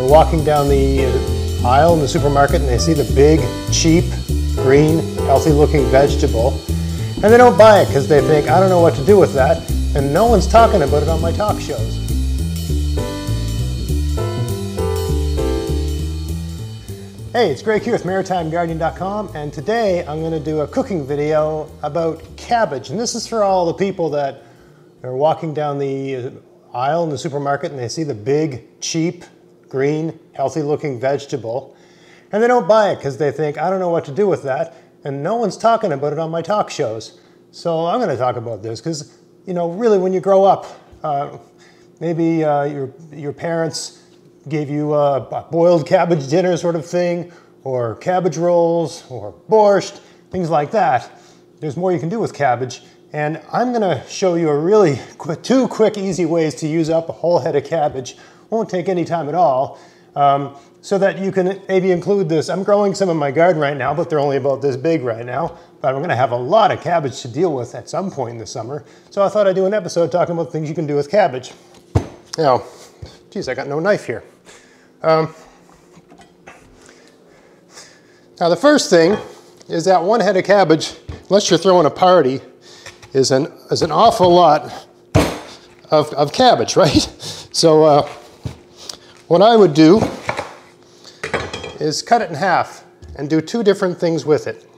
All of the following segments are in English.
They're walking down the aisle in the supermarket and they see the big, cheap, green, healthy looking vegetable and they don't buy it because they think, I don't know what to do with that and no one's talking about it on my talk shows. Hey, it's Greg here with MaritimeGardening.com and today I'm going to do a cooking video about cabbage and this is for all the people that are walking down the aisle in the supermarket and they see the big, cheap, green, healthy looking vegetable and they don't buy it because they think, I don't know what to do with that and no one's talking about it on my talk shows. So I'm going to talk about this because, you know, really when you grow up, uh, maybe uh, your, your parents gave you a boiled cabbage dinner sort of thing, or cabbage rolls, or borscht, things like that. There's more you can do with cabbage. And I'm gonna show you a really quick, two quick, easy ways to use up a whole head of cabbage. Won't take any time at all. Um, so that you can maybe include this. I'm growing some in my garden right now, but they're only about this big right now. But I'm gonna have a lot of cabbage to deal with at some point in the summer. So I thought I'd do an episode talking about things you can do with cabbage. Now, geez, I got no knife here. Um, now the first thing is that one head of cabbage, unless you're throwing a party, is an, is an awful lot of, of cabbage, right? So uh, what I would do is cut it in half and do two different things with it.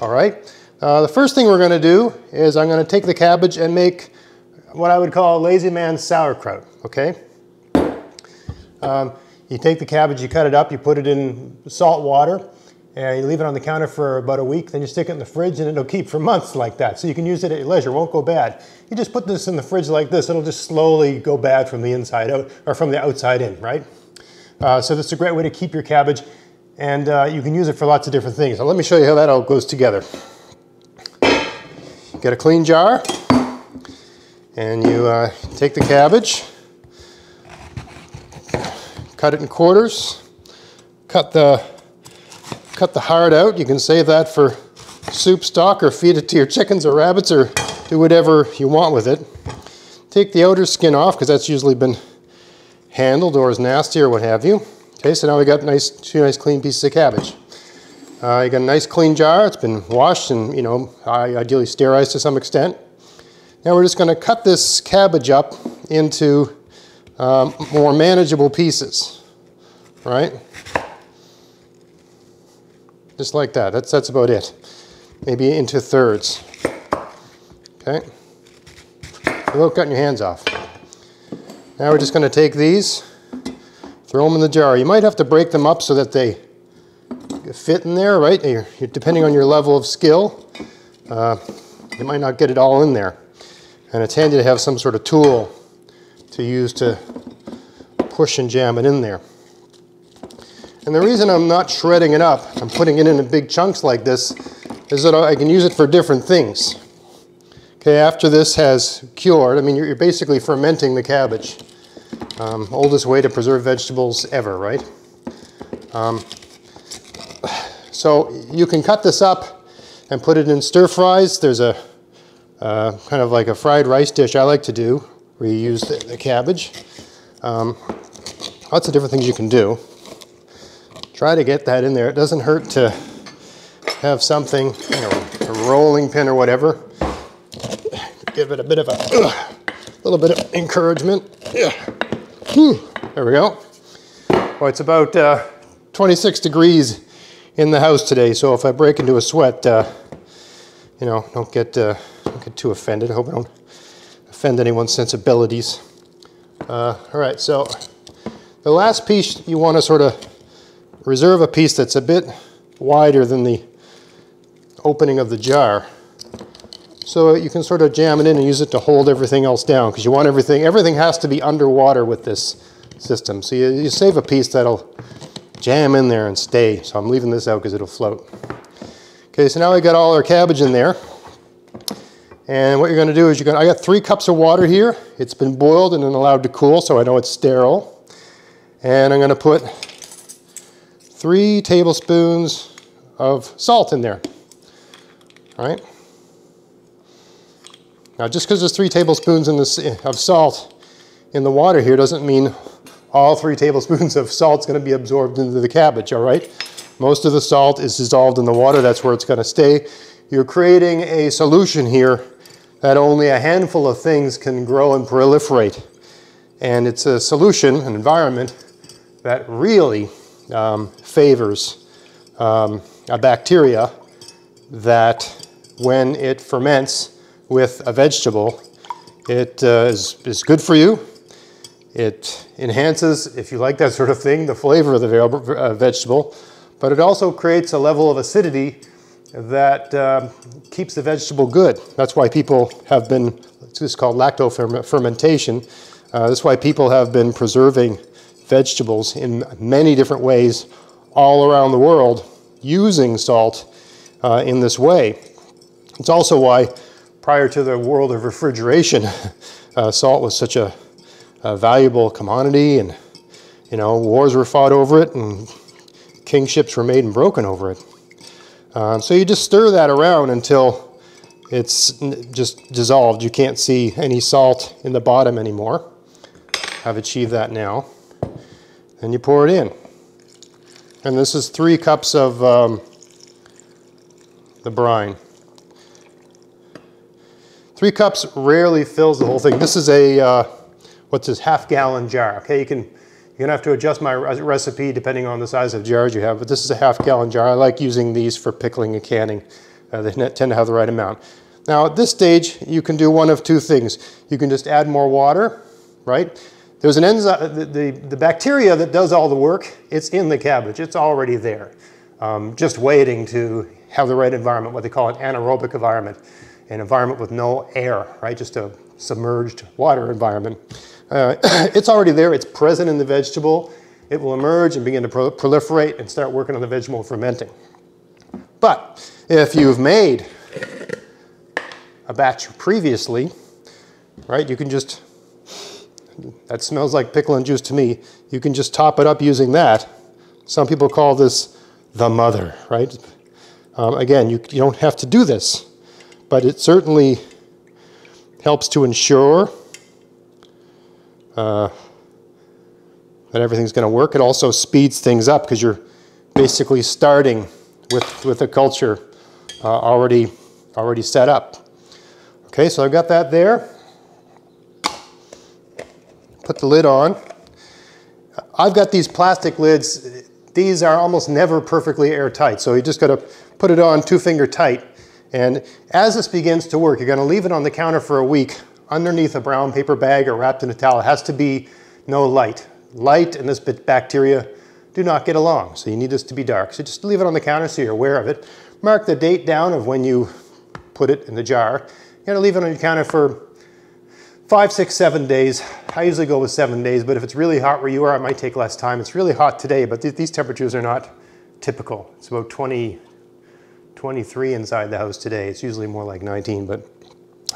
All right? Uh, the first thing we're going to do is I'm going to take the cabbage and make what I would call lazy man's sauerkraut, okay? Um, you take the cabbage, you cut it up, you put it in salt water, and you leave it on the counter for about a week, then you stick it in the fridge and it'll keep for months like that. So you can use it at your leisure, won't go bad. You just put this in the fridge like this, it'll just slowly go bad from the inside out, or from the outside in, right? Uh, so that's a great way to keep your cabbage, and uh, you can use it for lots of different things. So let me show you how that all goes together. Get a clean jar, and you uh, take the cabbage, cut it in quarters, cut the, cut the heart out. You can save that for soup stock or feed it to your chickens or rabbits or do whatever you want with it. Take the outer skin off because that's usually been handled or is nasty or what have you. Okay, so now we got nice, two nice clean pieces of cabbage. Uh, you got a nice clean jar. It's been washed and, you know, ideally sterilized to some extent. Now we're just going to cut this cabbage up into um, more manageable pieces, right? Just like that. That's, that's about it. Maybe into thirds. Okay? Without cutting your hands off. Now we're just going to take these, throw them in the jar. You might have to break them up so that they fit in there, right? You're, you're, depending on your level of skill, uh, you might not get it all in there. And it's handy to have some sort of tool to use to push and jam it in there. And the reason I'm not shredding it up, I'm putting it in big chunks like this, is that I can use it for different things. Okay, after this has cured, I mean, you're, basically fermenting the cabbage. Um, oldest way to preserve vegetables ever, right? Um, so you can cut this up and put it in stir fries. There's a uh, kind of like a fried rice dish I like to do where you use the, the cabbage. Um, lots of different things you can do. Try to get that in there. It doesn't hurt to have something, you know, a rolling pin or whatever. Give it a bit of a little bit of encouragement. Yeah. There we go. Well, it's about uh, 26 degrees in the house today, so if I break into a sweat, uh, you know, don't get, uh, don't get too offended. I hope I don't offend anyone's sensibilities. Uh, all right, so the last piece you want to sort of reserve a piece that's a bit wider than the opening of the jar. So you can sort of jam it in and use it to hold everything else down because you want everything, everything has to be underwater with this system. So you, you save a piece that'll jam in there and stay. So I'm leaving this out because it'll float. Okay, so now we got all our cabbage in there. And what you're going to do is you're going to, I got three cups of water here. It's been boiled and then allowed to cool, so I know it's sterile. And I'm going to put three tablespoons of salt in there. All right. Now, just because there's three tablespoons in this, eh, of salt in the water here doesn't mean all three tablespoons of salt is going to be absorbed into the cabbage, all right? Most of the salt is dissolved in the water. That's where it's going to stay. You're creating a solution here that only a handful of things can grow and proliferate. And it's a solution, an environment, that really um, favors um, a bacteria that when it ferments with a vegetable, it uh, is is, good for you. It enhances, if you like that sort of thing, the flavor of the uh, vegetable, but it also creates a level of acidity that uh, keeps the vegetable good. That's why people have been, it's called lactofermentation. Uh, that's why people have been preserving vegetables in many different ways all around the world using salt uh, in this way. It's also why prior to the world of refrigeration, uh, salt was such a, a, valuable commodity and you know wars were fought over it and kingships were made and broken over it. Um, so you just stir that around until it's just dissolved. You can't see any salt in the bottom anymore. I've achieved that now. Then you pour it in. And this is three cups of um, the brine. Three cups rarely fills the whole thing. This is a, uh, what's this, half gallon jar. Okay, you can, you're gonna have to adjust my recipe depending on the size of jars you have, but this is a half gallon jar. I like using these for pickling and canning. Uh, they tend to have the right amount. Now at this stage, you can do one of two things. You can just add more water, right? There's an enzyme, the, the, the, bacteria that does all the work, it's in the cabbage. It's already there, um, just waiting to have the right environment, what they call an anaerobic environment, an environment with no air, right? Just a submerged water environment. Uh, it's already there. It's present in the vegetable. It will emerge and begin to pro proliferate and start working on the vegetable fermenting. But if you've made a batch previously, right, you can just that smells like pickle and juice to me. You can just top it up using that. Some people call this the mother, right? Um, again, you, you don't have to do this, but it certainly helps to ensure uh, that everything's going to work. It also speeds things up because you're basically starting with, with a culture uh, already, already set up. Okay, so I've got that there put the lid on. I've got these plastic lids. These are almost never perfectly airtight, so you just got to put it on two finger tight. And as this begins to work, you're going to leave it on the counter for a week underneath a brown paper bag or wrapped in a towel. It has to be no light. Light and this bacteria do not get along, so you need this to be dark. So just leave it on the counter so you're aware of it. Mark the date down of when you put it in the jar. You're to leave it on your counter for five, six, seven days. I usually go with seven days, but if it's really hot where you are, it might take less time. It's really hot today, but th these temperatures are not typical. It's about 20, 23 inside the house today. It's usually more like 19, but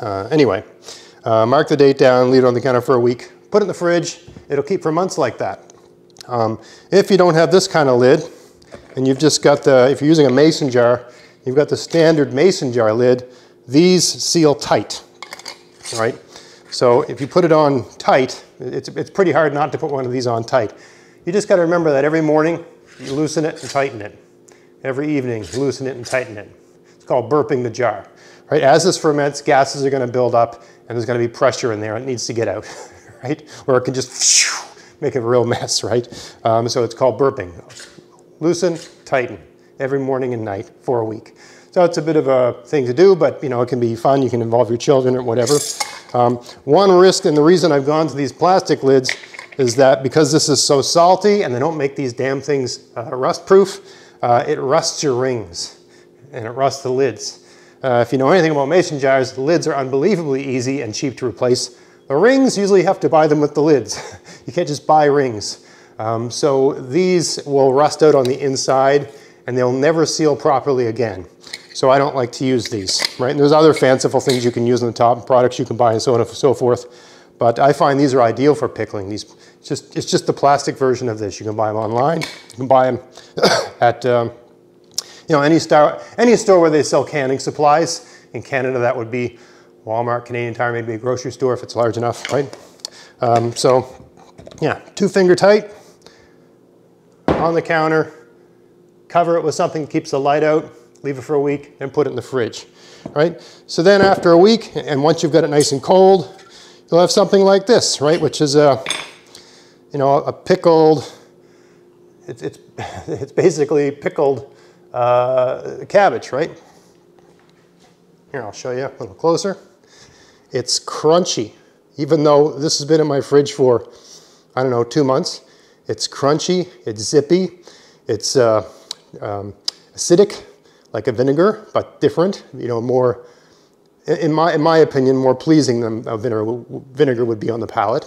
uh, anyway. Uh, mark the date down, leave it on the counter for a week, put it in the fridge. It'll keep for months like that. Um, if you don't have this kind of lid, and you've just got the, if you're using a mason jar, you've got the standard mason jar lid, these seal tight, right? So if you put it on tight, it's, it's pretty hard not to put one of these on tight. You just got to remember that every morning you loosen it and tighten it. Every evening, loosen it and tighten it. It's called burping the jar. Right? As this ferments, gases are going to build up and there's going to be pressure in there. It needs to get out, right? Or it can just make a real mess, right? Um, so it's called burping. Loosen, tighten every morning and night for a week. So it's a bit of a thing to do, but you know, it can be fun. You can involve your children or whatever. Um, one risk, and the reason I've gone to these plastic lids is that because this is so salty and they don't make these damn things uh, rust proof, uh, it rusts your rings and it rusts the lids. Uh, if you know anything about mason jars, the lids are unbelievably easy and cheap to replace. The rings, usually have to buy them with the lids. you can't just buy rings. Um, so these will rust out on the inside and they'll never seal properly again. So I don't like to use these, right? And there's other fanciful things you can use on the top, products you can buy and so on and so forth. But I find these are ideal for pickling. These, it's just, it's just the plastic version of this. You can buy them online. You can buy them at, um, you know, any, star, any store where they sell canning supplies. In Canada, that would be Walmart, Canadian Tire, maybe a grocery store if it's large enough, right? Um, so Yeah, two finger tight on the counter, cover it with something that keeps the light out, leave it for a week, and put it in the fridge, right? So then after a week, and once you've got it nice and cold, you'll have something like this, right? Which is a, you know, a pickled, it's, it's, it's basically pickled uh, cabbage, right? Here, I'll show you a little closer. It's crunchy, even though this has been in my fridge for, I don't know, two months. It's crunchy, it's zippy, it's uh, um, acidic, like a vinegar, but different, you know, more, in my, in my opinion, more pleasing than a vinegar, vinegar would be on the palate.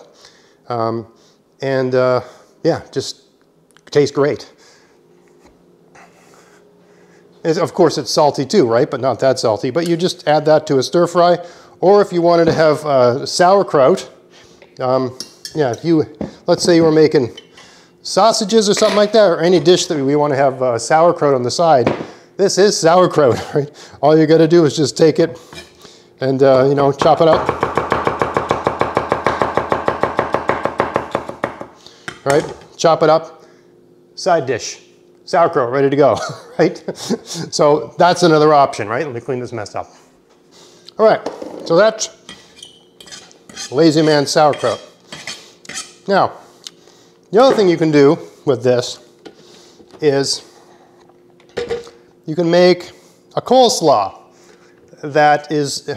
Um, and uh, yeah, just tastes great. It's, of course, it's salty too, right? But not that salty. But you just add that to a stir fry. Or if you wanted to have uh, sauerkraut, um, yeah, if you, let's say you were making sausages or something like that, or any dish that we want to have uh, sauerkraut on the side, this is sauerkraut, right? All you got to do is just take it and, uh, you know, chop it up. Right? Chop it up, side dish, sauerkraut ready to go, right? so that's another option, right? Let me clean this mess up. All right, so that's Lazy Man sauerkraut. Now, the other thing you can do with this is you can make a coleslaw that is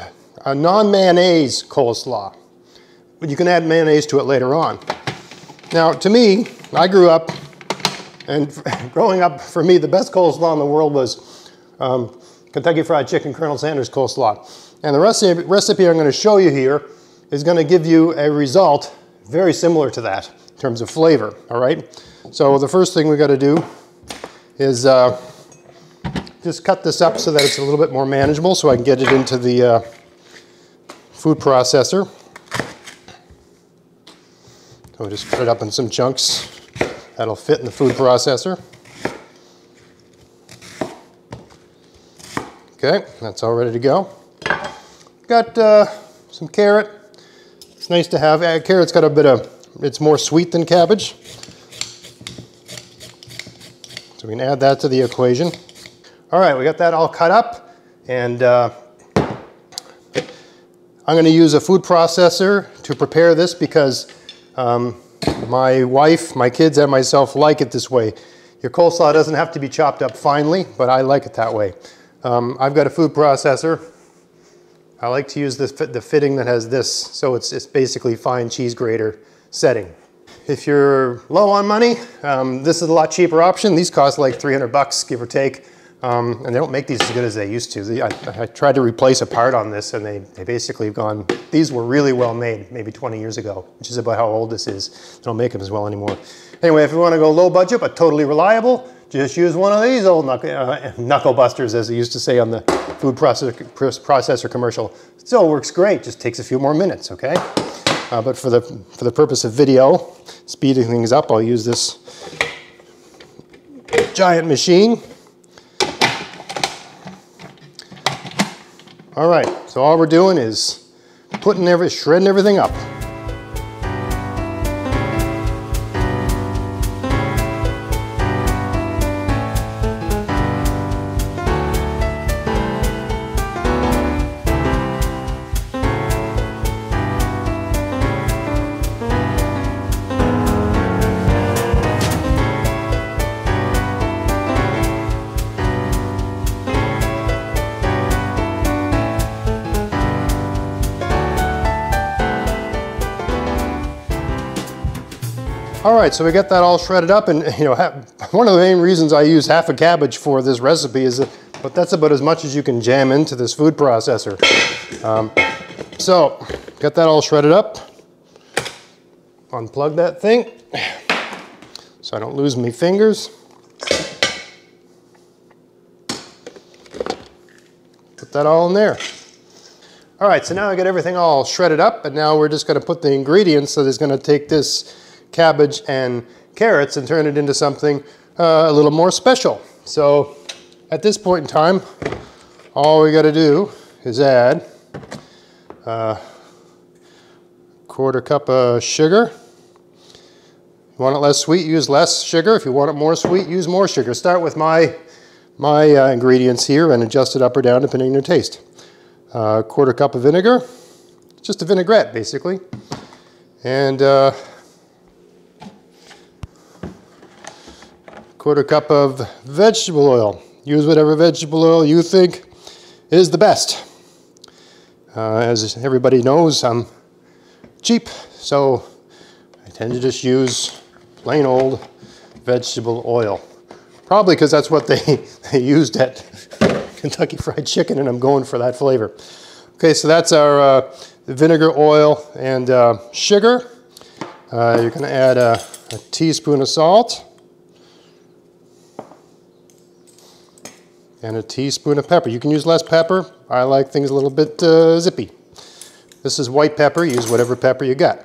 a non-mayonnaise coleslaw. But you can add mayonnaise to it later on. Now, to me, I grew up, and growing up, for me, the best coleslaw in the world was um, Kentucky Fried Chicken Colonel Sanders coleslaw. And the recipe, recipe I'm going to show you here is going to give you a result very similar to that in terms of flavor, all right? So the first thing we got to do is uh, just cut this up so that it's a little bit more manageable so I can get it into the uh, food processor. So just cut it up in some chunks that'll fit in the food processor. Okay, that's all ready to go. Got uh, some carrot. It's nice to have. Uh, carrot's got a bit of it's more sweet than cabbage. So we can add that to the equation. All right, we got that all cut up and uh, I'm going to use a food processor to prepare this because um, my wife, my kids, and myself like it this way. Your coleslaw doesn't have to be chopped up finely, but I like it that way. Um, I've got a food processor. I like to use this, the fitting that has this, so it's, it's basically fine cheese grater setting. If you're low on money, um, this is a lot cheaper option. These cost like 300 bucks, give or take. Um, and they don't make these as good as they used to. I, I, tried to replace a part on this and they, they basically have gone, these were really well made maybe 20 years ago, which is about how old this is. They don't make them as well anymore. Anyway, if you want to go low budget but totally reliable, just use one of these old knuckle, uh, knuckle busters as they used to say on the food processor, processor commercial. Still works great, just takes a few more minutes, okay? Uh, but for the, for the purpose of video, speeding things up, I'll use this giant machine. All right, so all we're doing is putting every, shredding everything up. Right, so we got that all shredded up, and you know, one of the main reasons I use half a cabbage for this recipe is that, but that's about as much as you can jam into this food processor. Um, so, got that all shredded up. Unplug that thing, so I don't lose my fingers. Put that all in there. All right, so now I got everything all shredded up, and now we're just gonna put the ingredients that is gonna take this cabbage and carrots and turn it into something uh, a little more special. So at this point in time, all we got to do is add a uh, quarter cup of sugar. you want it less sweet, use less sugar. If you want it more sweet, use more sugar. Start with my, my uh, ingredients here and adjust it up or down depending on your taste. Uh, quarter cup of vinegar, just a vinaigrette basically. And uh, quarter cup of vegetable oil. Use whatever vegetable oil you think is the best. Uh, as everybody knows, I'm cheap, so I tend to just use plain old vegetable oil. Probably because that's what they, they used at Kentucky Fried Chicken and I'm going for that flavor. Okay, so that's our uh, vinegar, oil, and uh, sugar. Uh, you're to add a, a, teaspoon of salt and a teaspoon of pepper. You can use less pepper. I like things a little bit uh, zippy. This is white pepper. Use whatever pepper you got.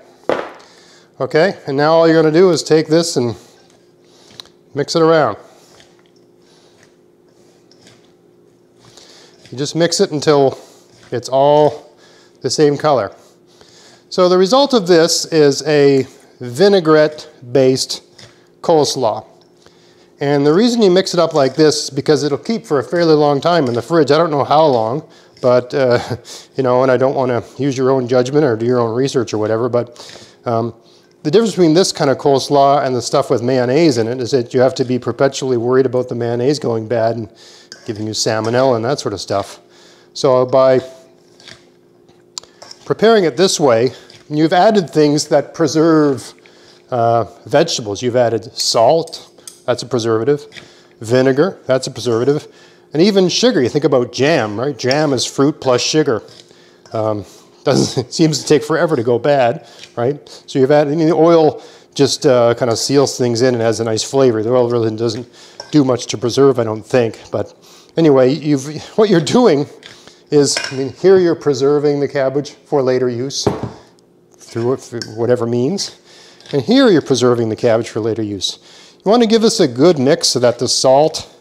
Okay, and now all you're going to do is take this and mix it around. You just mix it until it's all the same color. So the result of this is a vinaigrette-based coleslaw. And the reason you mix it up like this is because it'll keep for a fairly long time in the fridge. I don't know how long, but, uh, you know, and I don't want to use your own judgment or do your own research or whatever, but um, the difference between this kind of coleslaw and the stuff with mayonnaise in it is that you have to be perpetually worried about the mayonnaise going bad and giving you salmonella and that sort of stuff. So by preparing it this way, you've added things that preserve uh, vegetables. You've added salt, that's a preservative, vinegar, that's a preservative, and even sugar. You think about jam, right? Jam is fruit plus sugar. Um, doesn't seems to take forever to go bad, right? So you've added the oil just uh, kind of seals things in and has a nice flavor. The oil really doesn't do much to preserve, I don't think. But anyway, you've what you're doing is, I mean, here you're preserving the cabbage for later use through whatever means, and here you're preserving the cabbage for later use. You want to give this a good mix so that the salt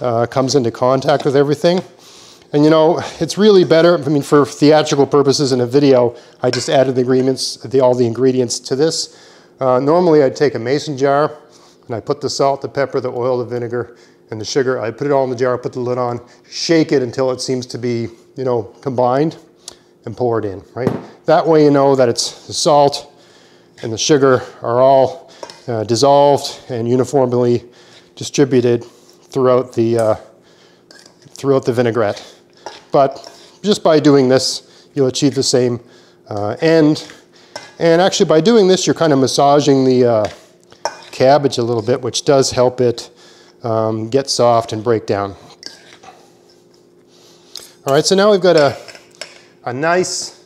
uh, comes into contact with everything. And you know, it's really better, I mean, for theatrical purposes in a video, I just added the ingredients, the, all the ingredients to this. Uh, normally I'd take a mason jar and I put the salt, the pepper, the oil, the vinegar, and the sugar. I put it all in the jar, put the lid on, shake it until it seems to be, you know, combined and pour it in, right? That way you know that it's the salt and the sugar are all uh, dissolved and uniformly distributed throughout the, uh, throughout the vinaigrette. But just by doing this, you'll achieve the same uh, end. And actually by doing this, you're kind of massaging the uh, cabbage a little bit, which does help it um, get soft and break down. All right, so now we've got a, a nice,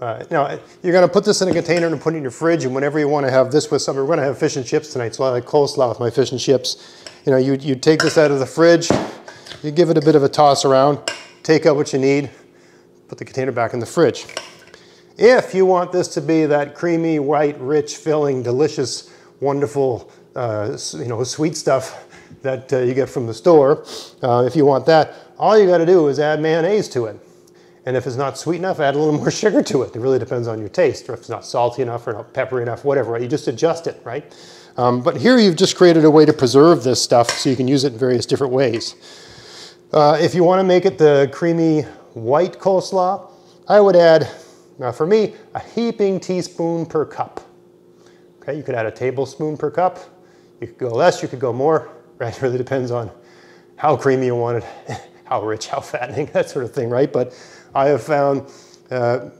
now you're gonna put this in a container and put it in your fridge and whenever you wanna have this with something, we're gonna have fish and chips tonight, so I like coleslaw with my fish and chips. You know, you, you take this out of the fridge, you give it a bit of a toss around, take out what you need, put the container back in the fridge. If you want this to be that creamy, white, rich, filling, delicious, wonderful, uh, you know, sweet stuff that uh, you get from the store, uh, if you want that, all you got to do is add mayonnaise to it. And if it's not sweet enough, add a little more sugar to it. It really depends on your taste, or if it's not salty enough or not peppery enough, whatever. Right? You just adjust it, right? Um, but here you've just created a way to preserve this stuff so you can use it in various different ways. Uh, if you want to make it the creamy white coleslaw, I would add, now for me, a heaping teaspoon per cup. Okay, you could add a tablespoon per cup. You could go less, you could go more right? It really depends on how creamy you want it, how rich, how fattening, that sort of thing, right? But I have found uh,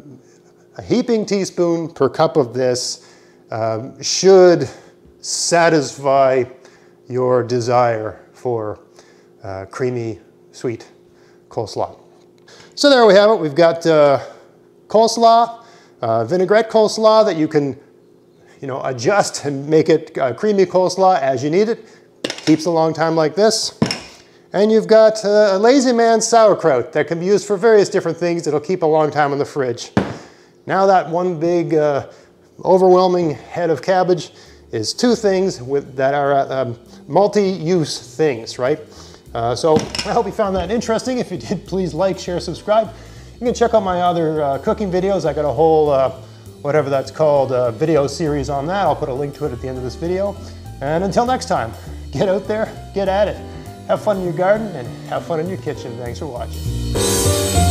a heaping teaspoon per cup of this um, should satisfy your desire for uh, creamy, sweet coleslaw. So there we have it. We've got uh, coleslaw, uh, vinaigrette coleslaw that you can you know, adjust and make it uh, creamy coleslaw as you need it. Keeps a long time like this. And you've got uh, a lazy man sauerkraut that can be used for various different things. It'll keep a long time in the fridge. Now that one big uh, overwhelming head of cabbage is two things with, that are uh, um, multi-use things, right? Uh, so I hope you found that interesting. If you did, please like, share, subscribe. You can check out my other uh, cooking videos. I got a whole, uh, whatever that's called, video series on that. I'll put a link to it at the end of this video. And until next time, get out there, get at it. Have fun in your garden and have fun in your kitchen. Thanks for watching.